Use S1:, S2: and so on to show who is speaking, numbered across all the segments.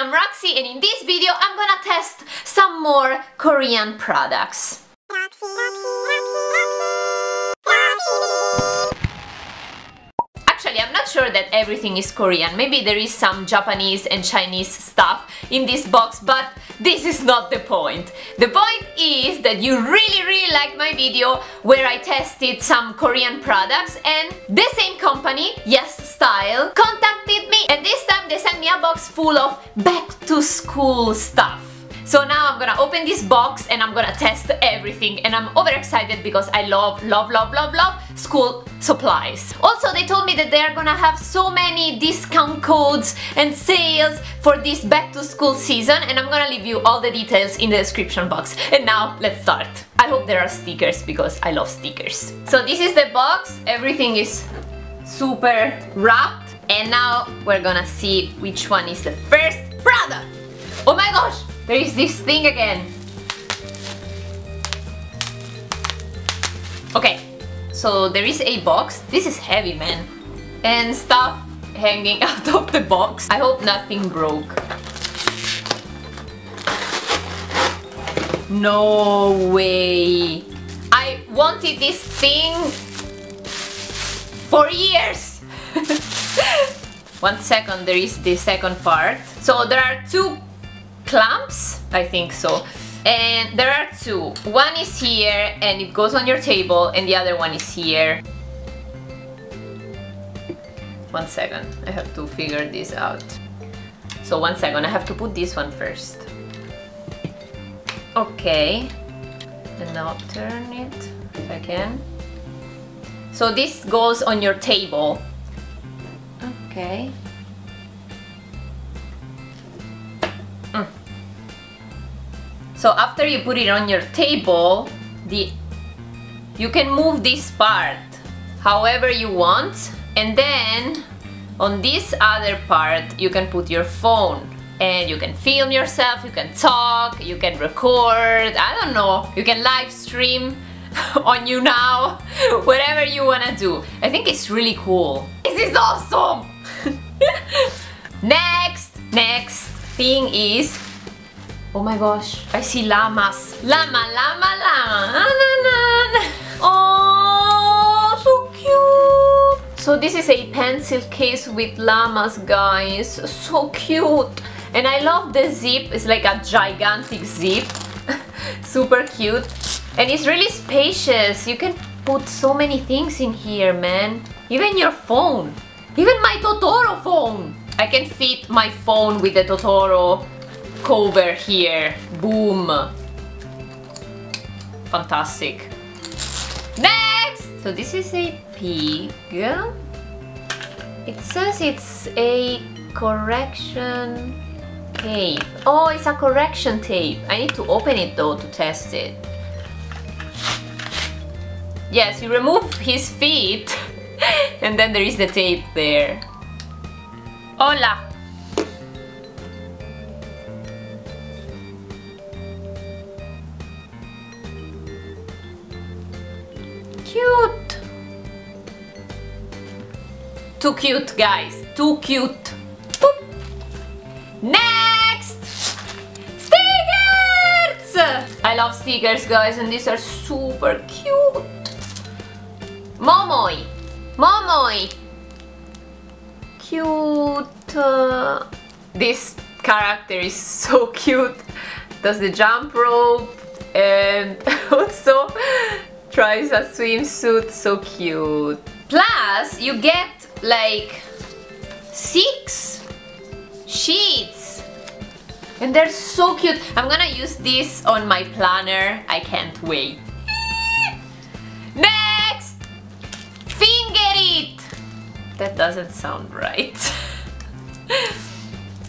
S1: I'm Roxy and in this video I'm gonna test some more Korean products. Roxy, Roxy, Roxy, Actually, I'm not sure that everything is Korean. Maybe there is some Japanese and Chinese stuff in this box, but this is not the point. The point is that you really really like my video where I tested some Korean products and the same company, Yes Style, contacted me and this time they sent me a box full of back to school stuff. So now I'm gonna open this box and I'm gonna test everything and I'm overexcited because I love, love, love, love, love school supplies. Also they told me that they are gonna have so many discount codes and sales for this back to school season and I'm gonna leave you all the details in the description box. And now let's start. I hope there are stickers because I love stickers. So this is the box, everything is super wrapped and now we're gonna see which one is the first product. Oh my gosh! There is this thing again. Okay, so there is a box. This is heavy, man. And stuff hanging out of the box. I hope nothing broke. No way. I wanted this thing for years. One second, there is the second part. So there are two clamps, I think so. And there are two. One is here and it goes on your table and the other one is here. One second, I have to figure this out. So one second, I have to put this one first. Okay. And now turn it if I can. So this goes on your table. Okay. Mm. So after you put it on your table, the you can move this part however you want and then on this other part you can put your phone and you can film yourself, you can talk, you can record, I don't know, you can live stream on YouNow, whatever you wanna do. I think it's really cool. This is awesome! next, next thing is Oh my gosh, I see llamas. Llama, llama, llama. Oh, so cute. So this is a pencil case with llamas, guys. So cute. And I love the zip. It's like a gigantic zip. Super cute. And it's really spacious. You can put so many things in here, man. Even your phone. Even my Totoro phone. I can fit my phone with the Totoro cover here. Boom. Fantastic. Next! So this is a pig. It says it's a correction tape. Oh, it's a correction tape. I need to open it though to test it. Yes, you remove his feet and then there is the tape there. Hola! cute! Too cute, guys. Too cute. Next! Stickers! I love stickers, guys, and these are super cute. Momoi. Momoi. Cute. This character is so cute. Does the jump rope and also tries a swimsuit, so cute. Plus, you get like six sheets. And they're so cute. I'm gonna use this on my planner. I can't wait. That doesn't sound right.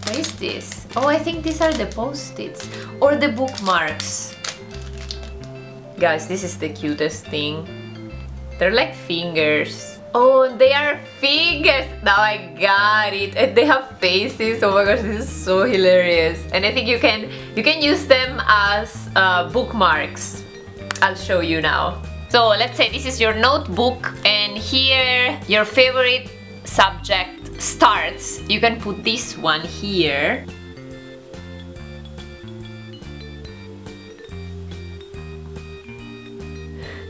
S1: what is this? Oh, I think these are the post-its or the bookmarks. Guys, this is the cutest thing. They're like fingers. Oh, they are fingers! Now I got it! And they have faces. Oh my gosh, this is so hilarious. And I think you can you can use them as uh, bookmarks. I'll show you now. So let's say this is your notebook and here your favorite subject starts, you can put this one here.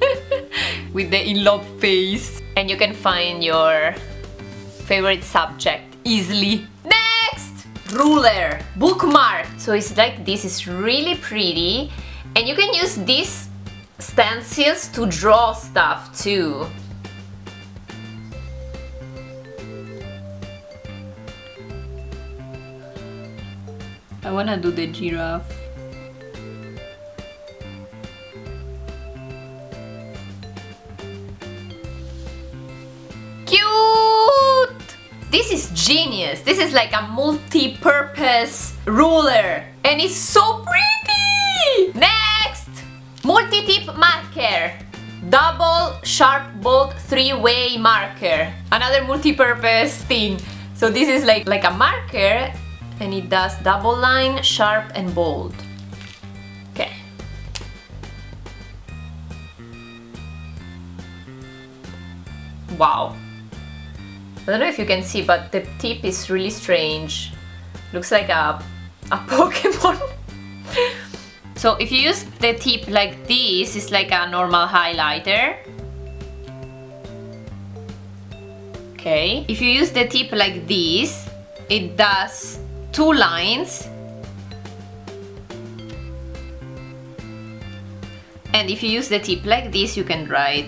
S1: With the in love face. And you can find your favorite subject easily. Next! Ruler, bookmark. So it's like this, it's really pretty. And you can use these stencils to draw stuff too. I wanna do the giraffe. Cute! This is genius. This is like a multi-purpose ruler. And it's so pretty! Next! Multi-tip marker. Double sharp bold three-way marker. Another multi-purpose thing. So this is like, like a marker and it does double line, sharp and bold. Okay. Wow. I don't know if you can see, but the tip is really strange. Looks like a, a Pokemon. so if you use the tip like this, it's like a normal highlighter. Okay. If you use the tip like this, it does two lines. And if you use the tip like this you can write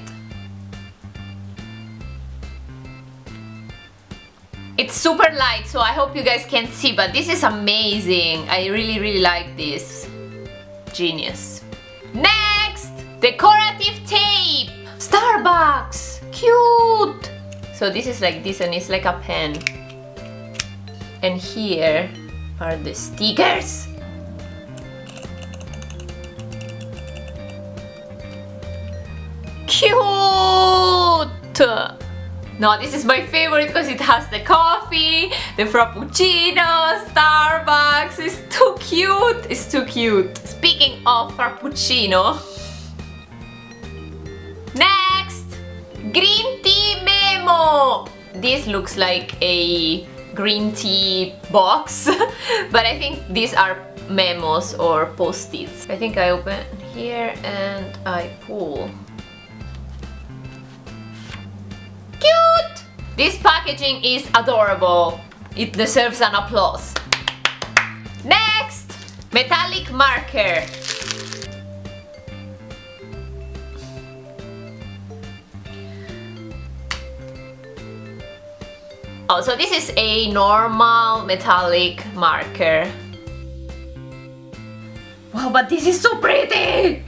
S1: it's super light so I hope you guys can see but this is amazing. I really really like this. Genius. Next decorative tape. Starbucks. Cute. So this is like this and it's like a pen and here are the stickers cute no, this is my favorite because it has the coffee, the frappuccino, Starbucks. It's too cute. It's too cute. Speaking of frappuccino, next, green tea memo. This looks like a green tea box but I think these are memos or post-its. I think I open here and I pull. Cute! This packaging is adorable. It deserves an applause. Next! Metallic marker. Oh, so this is a normal metallic marker. Wow, but this is so pretty!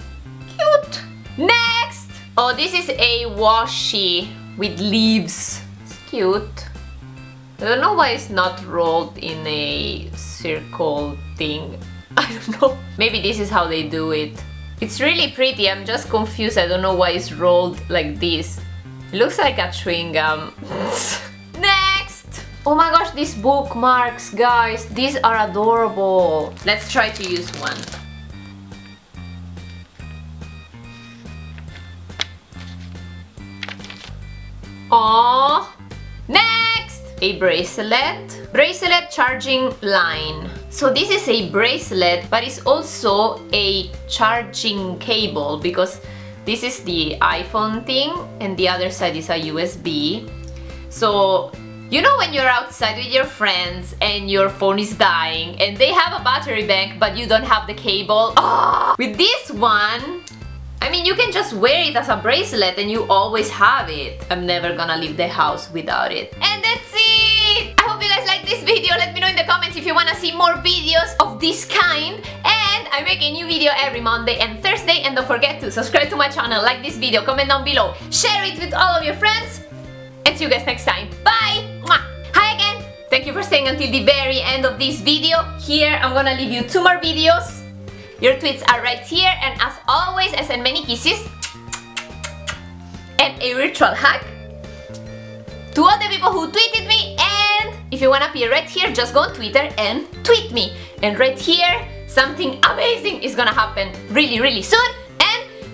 S1: Cute! Next! Oh, this is a washi with leaves. It's cute. I don't know why it's not rolled in a circle thing. I don't know. Maybe this is how they do it. It's really pretty, I'm just confused. I don't know why it's rolled like this. It looks like a chewing gum. Oh my gosh, these bookmarks, guys. These are adorable. Let's try to use one. Aww. Next, a bracelet. Bracelet charging line. So this is a bracelet, but it's also a charging cable because this is the iPhone thing and the other side is a USB. So you know when you're outside with your friends and your phone is dying and they have a battery bank but you don't have the cable? Oh, with this one, I mean you can just wear it as a bracelet and you always have it. I'm never gonna leave the house without it. And that's it! I hope you guys like this video. Let me know in the comments if you wanna see more videos of this kind. And I make a new video every Monday and Thursday. And don't forget to subscribe to my channel, like this video, comment down below, share it with all of your friends and see you guys next time. Bye! Thank you for staying until the very end of this video. Here, I'm gonna leave you two more videos. Your tweets are right here, and as always, I send many kisses and a virtual hug to all the people who tweeted me, and if you wanna be right here, just go on Twitter and tweet me. And right here, something amazing is gonna happen really, really soon.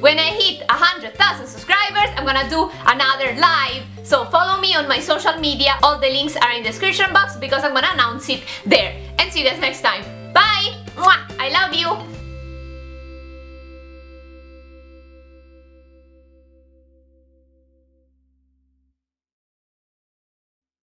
S1: When I hit 100,000 subscribers, I'm gonna do another live. So follow me on my social media. All the links are in the description box because I'm gonna announce it there. And see you guys next time. Bye! Mwah! I love you!